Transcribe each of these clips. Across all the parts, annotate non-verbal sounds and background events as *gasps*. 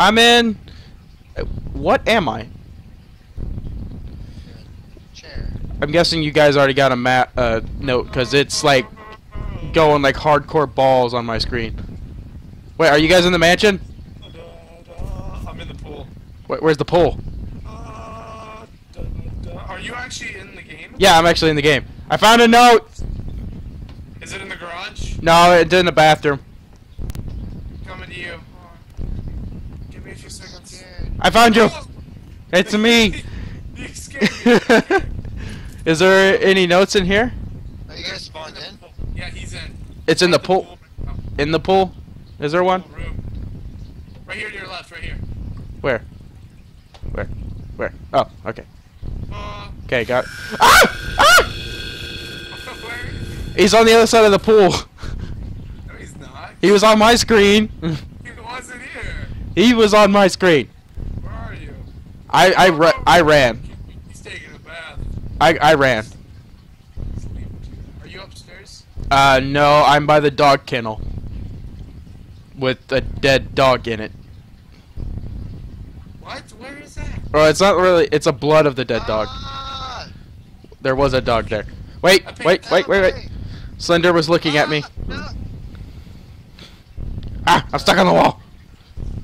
I'm in. What am I? Chair. I'm guessing you guys already got a mat uh, note because it's like going like hardcore balls on my screen. Wait, are you guys in the mansion? I'm in the pool. Wait, where's the pool? Uh, da, da, da. Are you actually in the game? Yeah, I'm actually in the game. I found a note. Is it in the garage? No, it's in the bathroom. Coming to you. Give me a few seconds. Scared. I found you. It's me. you scared me. Is there any notes in here? Are you guys spawned in? Yeah, he's in. It's in the pool. Oh, In the pool? Is there one? Right here to your left, right here. Where? Where? Where? Oh, okay. Uh, Okay, got. *laughs* Ah! Ah! where? He's on the other side of the pool. No, he's not. He was on my screen. He wasn't here. he was on my screen. Where are you? I I, ra- I ran. He's taking a bath. I I ran. Are you upstairs? Uh, no, I'm by the dog kennel. With a dead dog in it. What? Where is that? Oh, it's not really. It's a blood of the dead dog. Ah! There was a dog there. Wait, wait, wait, wait, wait. Slender was looking at me. Ah, no. Ah, I'm stuck on the wall.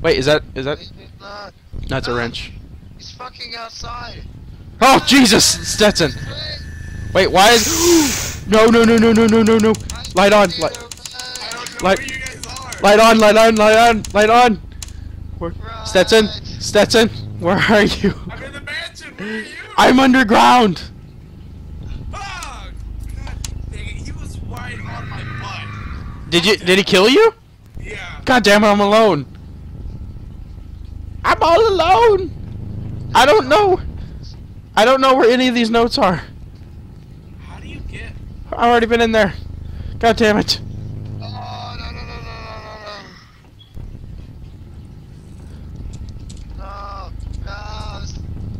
Wait, is that is that? Not. That's a Ah, wrench. He's fucking outside. Oh Jesus, Stencil. Wait. Wait, why is? *gasps* no, no, no, no, no, no, no, no. Light on, light, I don't know Light- where you guys are. light on, light on, light on, light on. Where, Stencil, Stencil, where are you? I'm in the mansion. Where are you? I'm underground. Fuck! It. He was right on my butt. Did you? Did he kill you? Yeah. God damn it, I'm alone. I'm all alone. I don't know. I don't know where any of these notes are. How do you get? I've already been in there. God damn it. Oh, no, no, no.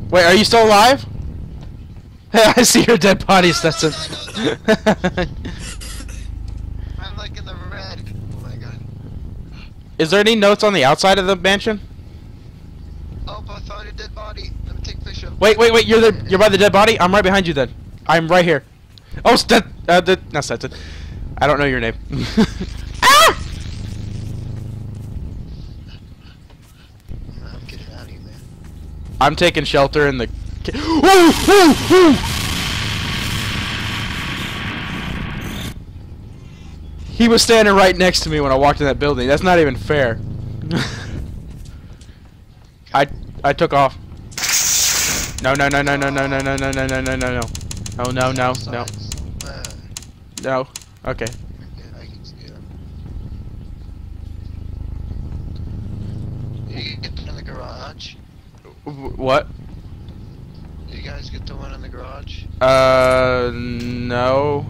Wait, are you still alive? Hey, *laughs* I see your dead body, Stencil. *laughs* I'm like in the red. Oh my god. Is there any notes on the outside of the mansion? Oh, I found a dead body. Let me take a picture. Wait, wait, wait. You're the you're by the dead body. I'm right behind you. Then I'm right here. Oh, Stet. Uh, the, not Stencil. I don't know your name. *laughs* ah! I'm getting out of here, man. I'm taking shelter in the. ca- Woo! Woo! Woo! He was standing right next to me when I walked in that building. That's not even fair. *laughs* I I took off. No no no no no no no no no no no no no no. Oh no no no Uh, no. Okay. yeah, I can see it. You get in the garage. What? You guys get the one in the garage. Uh no.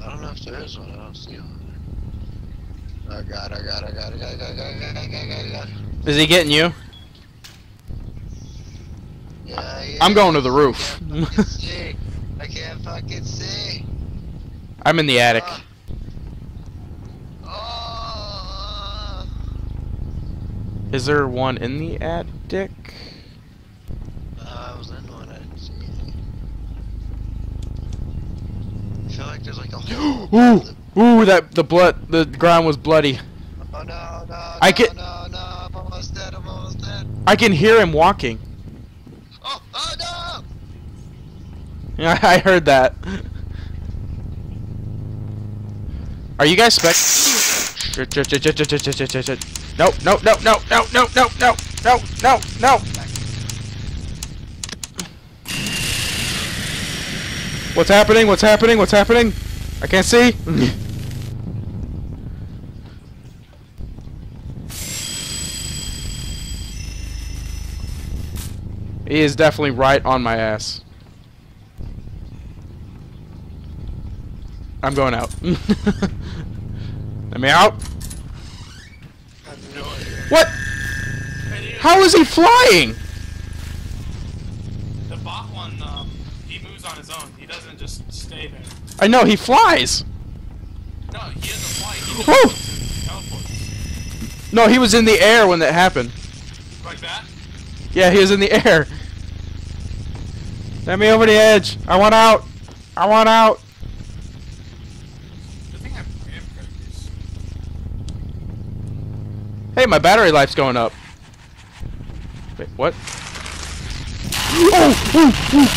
I don't know if there is one. I don't see one. Oh god, oh god, oh god, oh god, oh god, oh god, oh god, Is he getting you? Yeah, yeah. I'm going to the roof. I can't fucking see. I can't fucking see. I'm in the attic. Uh. Is there one in the attic? Uh, I was in one, I didn't see anything. I feel like there's like a *gasps* whole... Ooh, that the blood, the ground was bloody. Oh no, no, I get- no, no, I'm almost dead, I'm almost dead. I can hear him walking. Oh, oh no! Yeah, I heard that. Are you guys spec? No, no, no, no, no, no, no, no, no, no, no. What's happening? What's happening? What's happening? I can't see. He is definitely right on my ass. I'm going out. *laughs* Let me out. No. What? How is he flying? The bot one, um, he moves on his own. He doesn't just stay there. I know he flies. No, he doesn't fly. He just. No, he was in the air when that happened. Like that? Yeah, he was in the *laughs* air. Let me over the edge. I want out. I want out. Hey, my battery life's going up. Wait, what? Oh, ooh, ooh.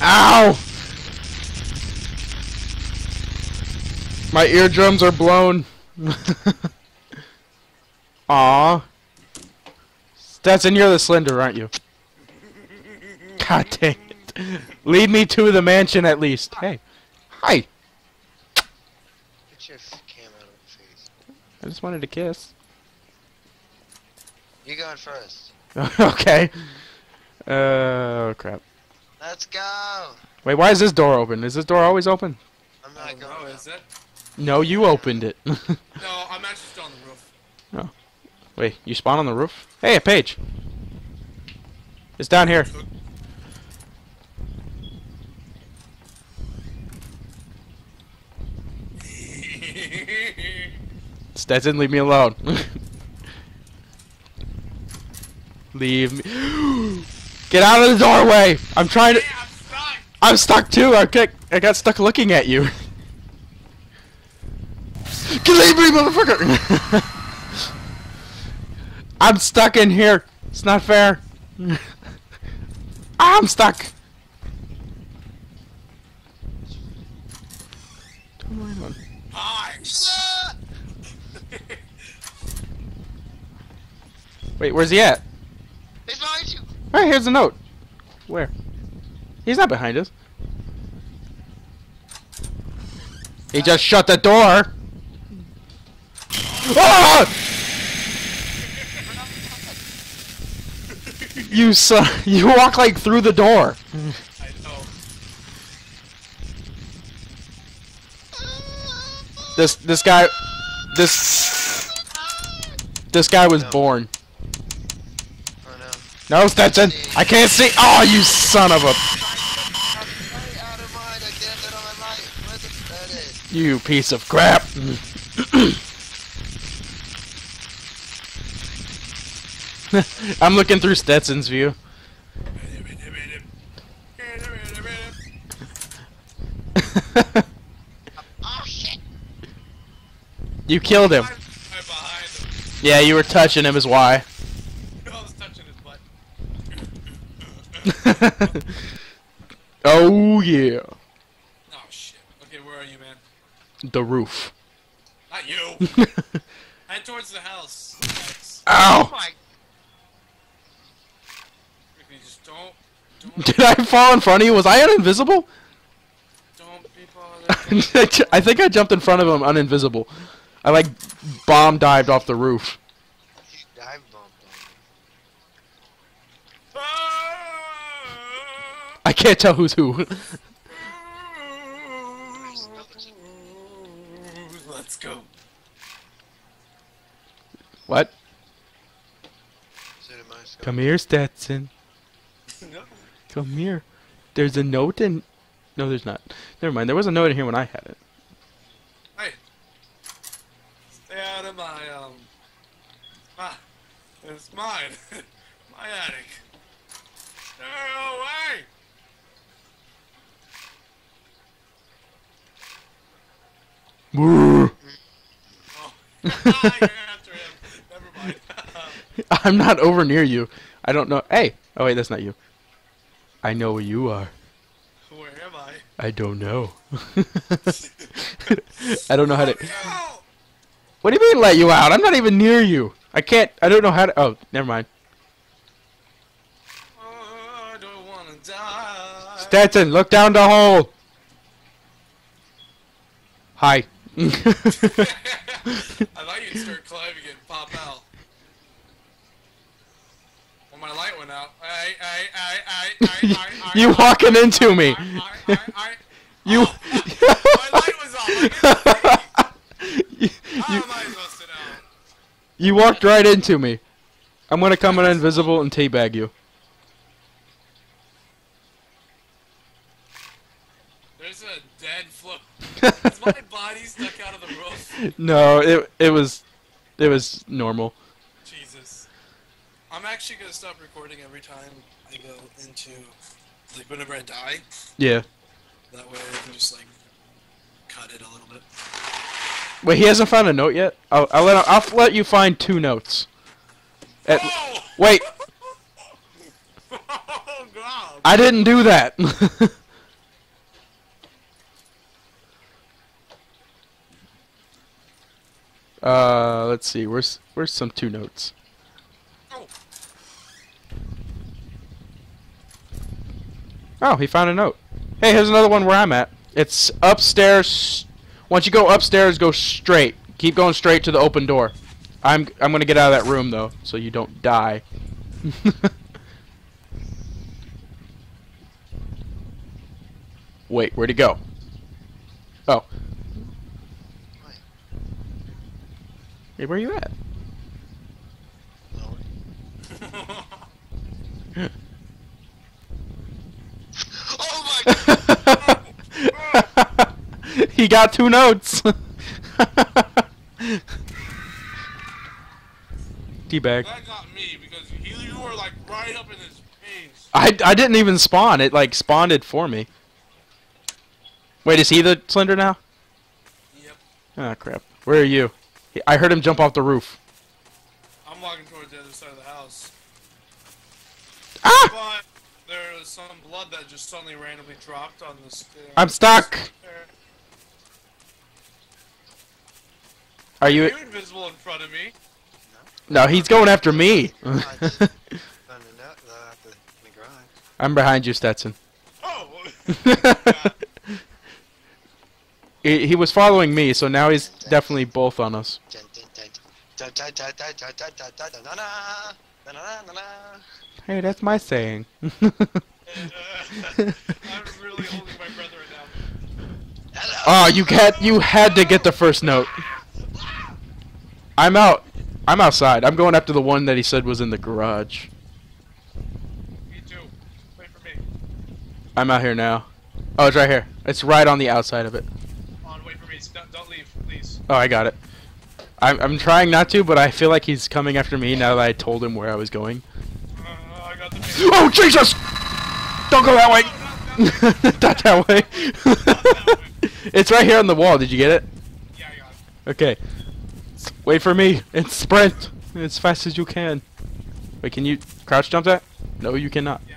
Ow! My eardrums are blown. *laughs* Aw. Stencil, you're the Slender, aren't you? God dang it. Lead me to the mansion at least. Hey. Hi. Get your f- cam out of my face. I just wanted to kiss. You going first. *laughs* okay. Uh, crap. Let's go. Wait, why is this door open? Is this door always open? I'm not going. know, now. is it? No, you opened it. *laughs* No, I'm actually still on the roof. Wait, you spawn on the roof? Hey, a page. It's down here. *laughs* Stencil, leave me alone. *laughs* leave me. *gasps* Get out of the doorway! I'm trying to. Hey, I'm stuck! I'm stuck too. I got, I got stuck looking at you. *laughs* Get leave me, motherfucker! I'm stuck in here. It's not fair. *laughs* I'm stuck. Don't mind one. Hi! Wait, where's he at? He's behind you. Hey, here's a note. Where? He's not behind us. He just shut the door. *laughs* Ah! You son, *laughs* you walk like through the door. I know. This this guy, this this guy was born. Oh no. No, Stencil, I can't see. Oh, you son of a, Right out of mind. I can't get on my light. Where's the that is? you piece of crap. *clears throat* *clears throat* *laughs* I'm looking through Stencil's view. Oh *laughs* shit. you killed him. I'm behind him. Yeah, you were touching him is why. No, I was touching his butt. oh yeah. Oh shit. Okay, where are you, man? The roof. Not you. *laughs* Head towards the house. Ow! Oh my. Ricky, just don't, don't, *laughs* Did I fall in front of you? Was I uninvisible? don't. *laughs* I think I jumped in front of him uninvisible. I like bomb dived off the roof. Dive bombed! I can't tell who's who. Let's go. what? me. So did my scope. Come here, Stencil. Come here. There's a note in. No, there's not. Never mind. There was a note in here when I had it. Hey. Stay out of my, um... Ah. It's mine. *laughs* my attic. Stay away! Oh. *laughs* You're after him. Never mind. *laughs* I'm not over near you. I don't know. Hey. Oh wait, that's not you. I know where you are. Where am I? I don't know. *laughs* I don't know how to. What do you mean let you out? I'm not even near you. I can't. I don't know how to. Oh, never mind. Oh, I don't wanna die. Stencil, look down the hole. Hi. *laughs* *laughs* I thought you'd start climbing and pop out. My light went out, I, I, I, I, I, You walking into me. You. my light was off. You, How am I supposed to know? you walked right into me. I'm gonna come in invisible and teabag you. There's a dead float. Is my body stuck out of the roof? no, it it was it was normal. I'm actually gonna stop recording every time I go into, like, whenever I die. Yeah. That way I can just, like, cut it a little bit. Wait, he hasn't found a note yet. I'll I'll let I'll let you find two notes. At- oh! wait, *laughs* oh, God! I didn't do that. *laughs* uh, let's see. Where's where's some two notes? Oh! Oh, he found a note. Hey, here's another one where I'm at. It's upstairs. Once you go upstairs, go straight. Keep going straight to the open door. I'm I'm gonna get out of that room though, so you don't die. *laughs* Wait, where'd he go? Oh. Hey, where are you at? *laughs* No. oh my god! He got two notes. *laughs* Teabag. That got me because you, you were like right up in his face. I, I didn't even spawn. It like spawned it for me. Wait, is he the Slender now? Yep. Ah, crap. Where are you? I heard him jump off the roof. I'm walking towards the other side of the house. Ah! But there was some blood that just suddenly randomly dropped on the stairs. I'm stuck. Are you, Are invisible in front of me? No, he's going after me. I'm behind you, Stencil. Oh. he, he was following me, so now he's definitely both on us. Hey, that's my saying. and, uh, really oh, you had you had to get the first note. I'm out. I'm outside. I'm going after the one that he said was in the garage. Me too. Wait for me. I'm out here now. Oh, it's right here. It's right on the outside of it. On, wait for me. Don't, don't leave, please. Oh, I got it. I'm, I'm trying not to, but I feel like he's coming after me now that I told him where I was going. Uh, I *laughs* Oh, Jesus! Don't go that way! *laughs* not that way. *laughs* it's right here on the wall. Did you get it? Yeah, I got it. Okay. Wait for me and sprint as fast as you can. Wait, can you crouch jump that? No, you cannot. Yeah.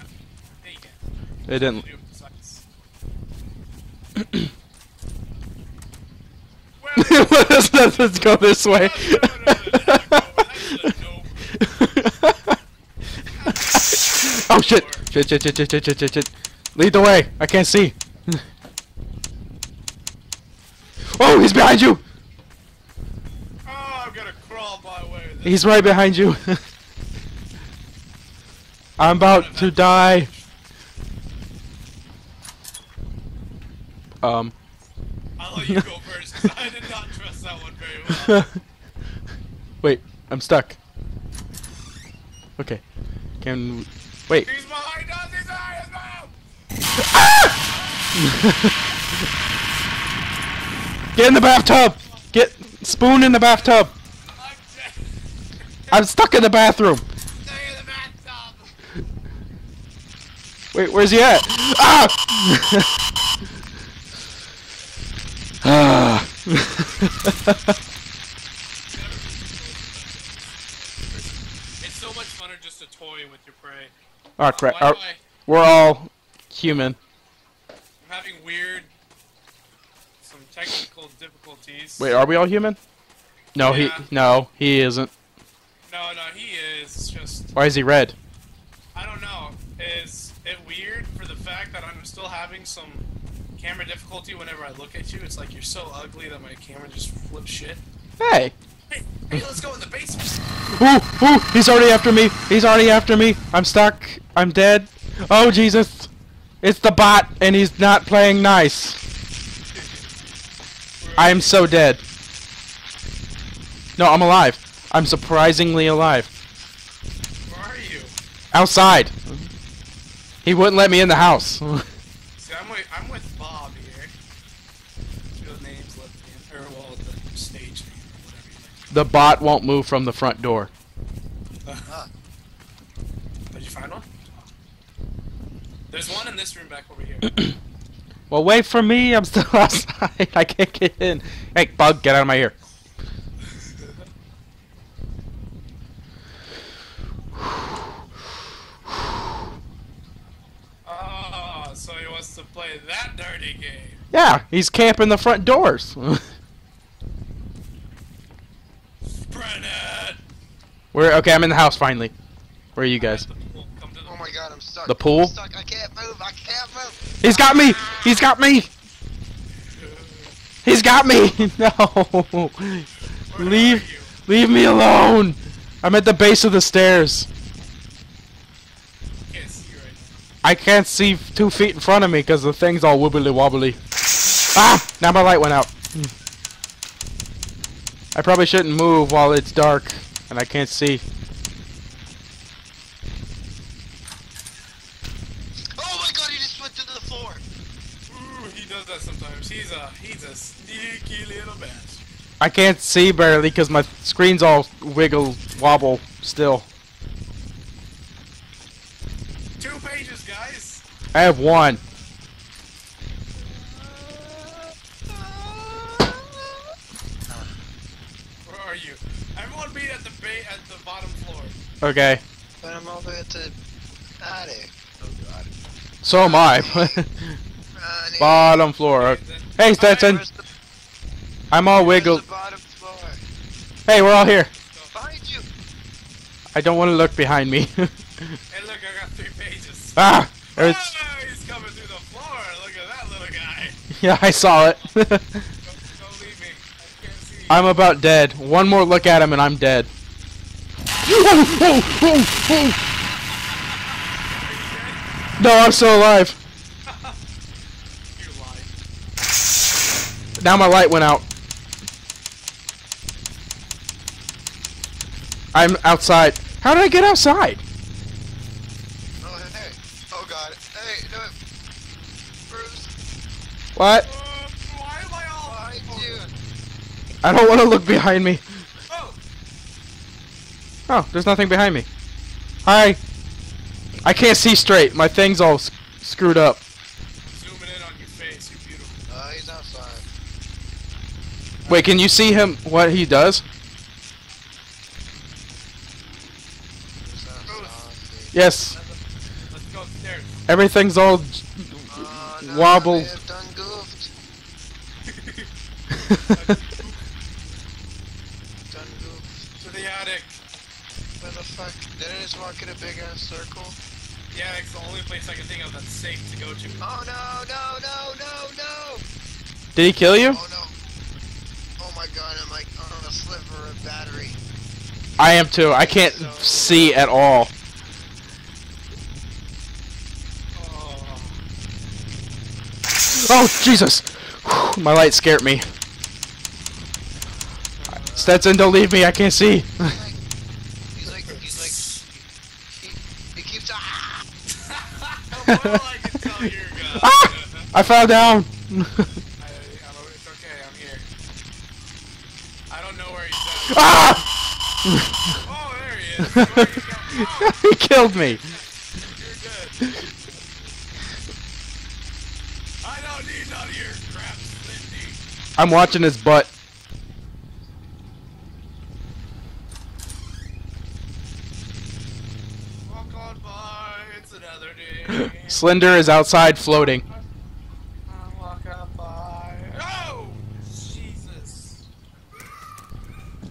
You it didn't. let's, go this way. oh shit. shit! Shit! Shit! Shit! Shit! Shit! Shit! Shit! Lead the way. I can't see. oh, he's behind you. He's right behind you. *laughs* I'm about to die. Um. I'll let you go first. I did not trust that one very well. *laughs* Wait, I'm stuck. Okay. Can wait. He's behind us. He's behind us. *laughs* Get in the bathtub. Get spoon in the bathtub. I'm stuck in the bathroom. Stay in the bathtub. Wait, where's he at? Ah! ah. *laughs* It's so much funner just to toy with your prey. oh crap. Uh, I- we're all human. I'm having weird, some technical difficulties. Wait, are we all human? No, Yeah. he no, he isn't. No, no, he is. It's just Why is he red? I don't know. Is it weird for the fact that I'm still having some camera difficulty whenever I look at you? It's like you're so ugly that my camera just flips shit. Hey. Hey, hey, let's go in the basement. Ooh, ooh, he's already after me. He's already after me. I'm stuck. I'm dead. Oh Jesus. It's the bot and he's not playing nice. I am so dead. No, I'm alive. I'm surprisingly alive. Where are you? Outside. He wouldn't let me in the house. *laughs* See, I'm with I'm with Bob here. Two names left in, or well, the stage name or whatever. You The bot won't move from the front door. like. Did you find one? There's one in this room back over here. *clears throat* Well, wait for me. I'm still *laughs* outside. I can't get in. Hey, bug, get out of my ear. oh, so he wants to play that dirty game. Yeah, he's camping the front doors. Brennan! Where? Okay, I'm in the house finally. Where are you guys? The Oh my god, I'm stuck. The pool? I'm stuck. I can't move. I can't move. He's got me. He's got me. He's got me. *laughs* No. Where Leave. Leave me alone. I'm at the base of the stairs. Can't see you right now. I can't see two feet in front of me because the thing's all wobbly wobbly. Ah! Now my light went out. I probably shouldn't move while it's dark and I can't see. Oh my god, he just went through the floor. Ooh, he does that sometimes. He's a he's a sneaky little bastard. I can't see barely because my screen's all wiggle wobble still. Two pages, guys. I have one. Where are you? Everyone be at the ba- at the bottom floor. Okay. But I'm all the way at the attic. Oh god. So am I. *laughs* Bottom floor. Hey, Stencil. Where's I'm all where's wiggle. the bottom floor? Hey, we're all here. Behind you. I don't want to look behind me. *laughs* Hey, look, I got three pages. ah! Oh, he's coming through the floor. Look at that little guy. *laughs* yeah, I saw it. Don't, don't *laughs* leave me. I can't see. I'm about dead. One more look at him and I'm dead. No, I'm still alive. *laughs* lied. Now my light went out. I'm outside. How did I get outside? Oh hey. Oh god. Hey, no. Bruce. What? Uh, why am I all? Behind you. I don't want to look behind me. Oh, Oh, there's nothing behind me. Hi. I can't see straight. My thing's all s- screwed up. zooming in on your face. You're beautiful. Uh, he's outside. Wait, can you see him? What he does? Yes. Let's go upstairs. Everything's all. Oh, no, Wobble. Done to the attic. Where the fuck? Did I just walk in a big ass circle? Yeah, it's the only place I can think of that's safe to go to. Oh no, no, no, no, no! Did he kill you? Oh no. Oh my god, I'm like on a sliver of battery. I am too. I can't see at all. Oh, Oh, Jesus! Whew, My light scared me. Stencil, don't leave me. I can't see. He's like, he's like, he, he keeps, ah! well, I can tell you're good. Ah! I fell down. I, I don't, it's okay, I'm here. I don't know where he's at. ah! Oh, there he is. *laughs* Where you? Oh, he killed me. you're good. I don't need none of your crap, Slendy. I'm watching his butt. Walk on by, it's another day. Slender is outside floating. I walk on by. Oh! Jesus.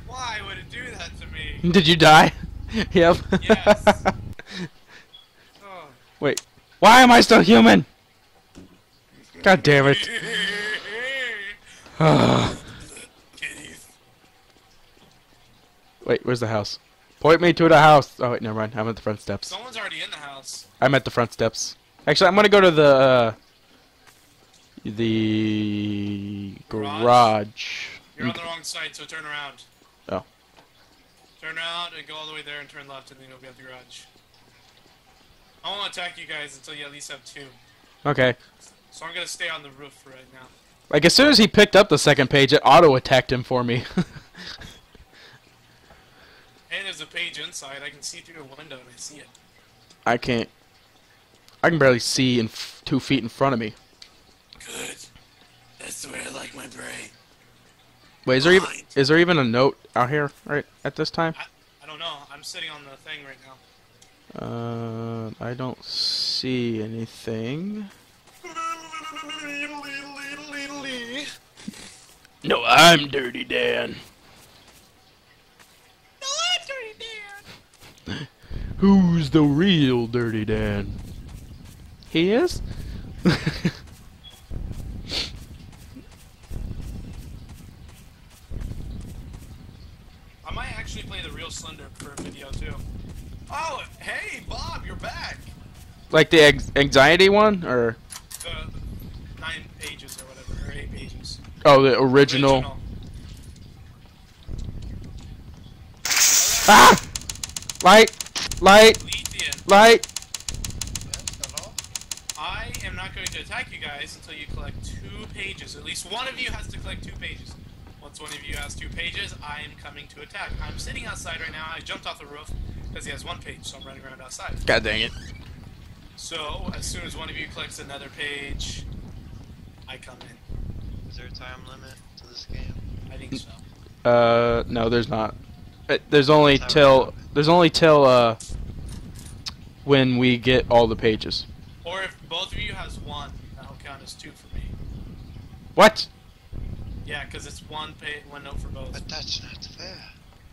Why would it do that to me? Did you die? *laughs* yep. Yes. Oh. Wait. Why am I still human? God damn it. *sighs* Wait, where's the house? Point me to the house. Oh wait, never mind. I'm at the front steps. Someone's already in the house. I'm at the front steps. Actually, I'm gonna go to the uh, the Garage? garage. You're on the wrong side, so turn around. Oh. Turn around and go all the way there and turn left, and then you'll be at the garage. I won't attack you guys until you at least have two. Okay. So I'm gonna stay on the roof for right now. Like as soon as he picked up the second page, it auto attacked him for me. *laughs* And there's a page inside. I can see through the window and I see it. I can't. I can barely see in f- two feet in front of me. Good. That's the way I like my brain. Wait, is there even is there even a note out here right at this time? I, I don't know. I'm sitting on the thing right now. Uh, I don't see anything. No, I'm Dirty Dan. No, I'm Dirty Dan. *laughs* Who's the real Dirty Dan? He is? I might actually play the real Slender for a video too. Oh, hey, Bob, you're back. like the anxiety one? Or. The nine pages or whatever, or eight pages. Oh, the original. Ah! Light! Light! Lethean. Light! Yes, hello? I am not going to attack you guys until you collect two pages. At least one of you has to collect two pages. Once one of you has two pages, I am coming to attack. I'm sitting outside right now. I jumped off the roof because he has one page, so I'm running around outside. God dang it. So as soon as one of you collects another page, I come in. Is there a time limit to this game? I think so. Uh, no, there's not. There's only till there's only till uh when we get all the pages. Or if both of you has one, that'll count as two for me. What? Yeah, because it's one pay, one note for both. But that's not fair.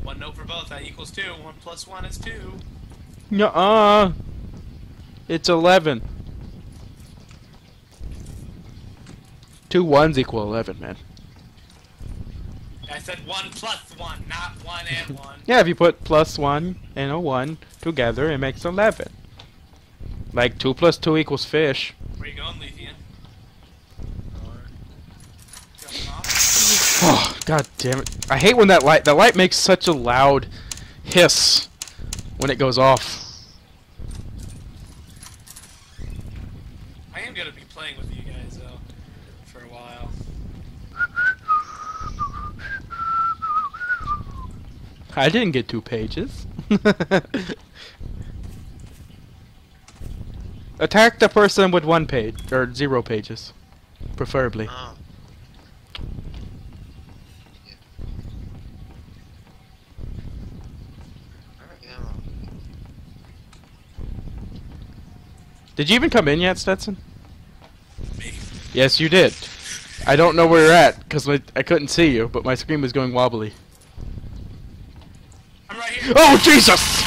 One note for both, that equals two. One plus one is two. Nuh-uh. It's eleven. Two ones equal eleven, man. I said one plus one, not one and *laughs* one. Yeah, if you put plus one and a one together, it makes eleven. Like two plus two equals fish. Where you going, Lethean? Or *sighs* Jumping off? Oh, god damn it. I hate when that light that light makes such a loud hiss when it goes off. I am gonna be playing with you guys though for a while. I didn't get two pages. *laughs* Attack the person with one page or zero pages, preferably. Oh. Yeah. Did you even come in yet, Stencil? Me. Yes, you did. I don't know where you're at because I couldn't see you, but my screen was going wobbly. I'm right here. Oh Jesus!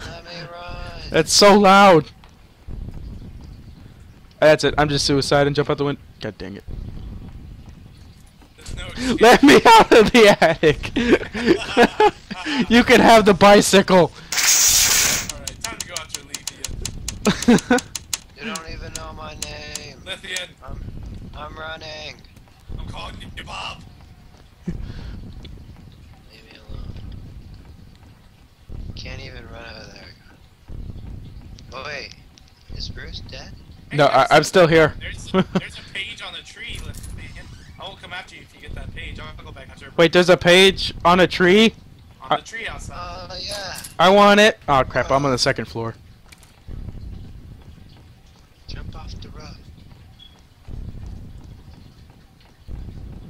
Let me run. That's so loud. That's it. I'm just suicide and jump out the window. God dang it! No. Let me out of the attic. *laughs* you can have the bicycle. Alright, time to go after Lethean. You don't even know my name. Lethean, I'm, I'm running. I'm calling you Bob. Leave me alone. Can't even run over there. Oh wait, is Bruce dead? Hey, no, I, I'm still here. There's, *laughs* there's a page on the tree, Lethean. I will come after you if you get that page. I'll go back after Wait, there's a page on a tree. on the tree outside. Oh yeah. I want it. Oh crap! I'm on the second floor. Jump off the roof.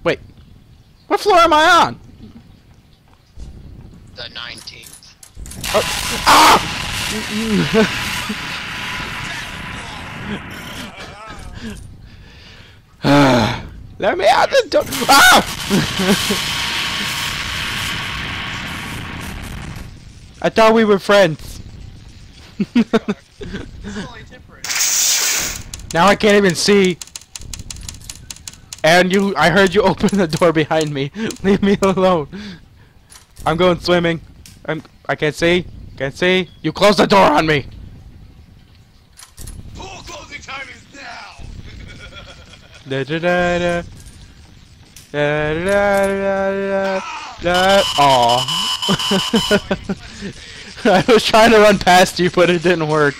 Wait, what floor am I on? The 19th. Oh. Ah! *laughs* Let me out the door. Ah! I thought we were friends. Now I can't even see. And you, I heard you *laughs* open the door behind me. Leave me alone. I'm going swimming. I'm. I can't see. Can't see. You close the door on me. Da da da da. Da da da da da. *laughs* I was trying to run past you, but it didn't work.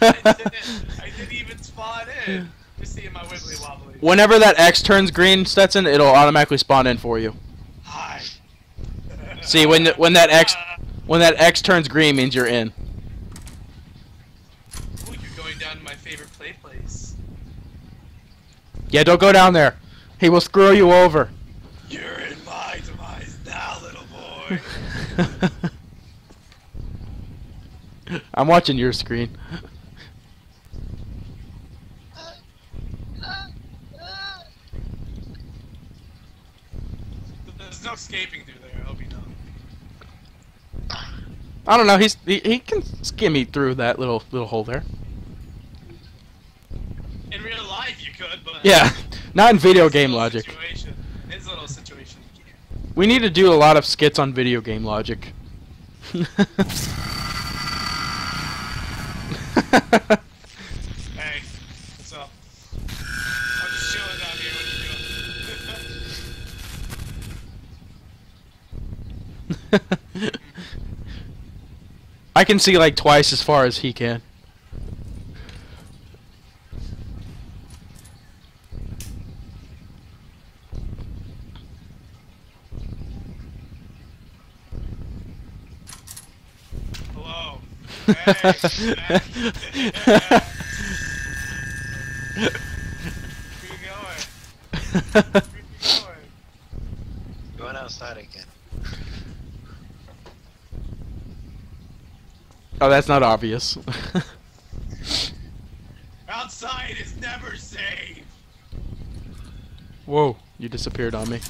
I, didn't, I didn't even *laughs* spawn in. Just seeing my wibbly wobbly. Whenever that X turns green, Stencil, it'll automatically spawn in for you. Hi. See, when when that X when that X turns green means you're in. Ooh, you're going down to my favorite play place. Yeah, don't go down there. He will screw you over. You're in my demise now, little boy. *laughs* I'm watching your screen. There's no escaping through there, I hope you know. I don't know. He's he, he can skim me through that little little hole there. In real life, you could, but. Yeah, *laughs* not in video game logic. Situation, his little situation. We need to do a lot of skits on video game logic. *laughs* Hey, what's up? I'm just chilling down here. What you doing? *laughs* I can see like twice as far as he can. Hello. Hey. hey. Where you going? Where you going? Going outside again. Oh, that's not obvious. *laughs* Outside is never safe. Whoa, you disappeared on me.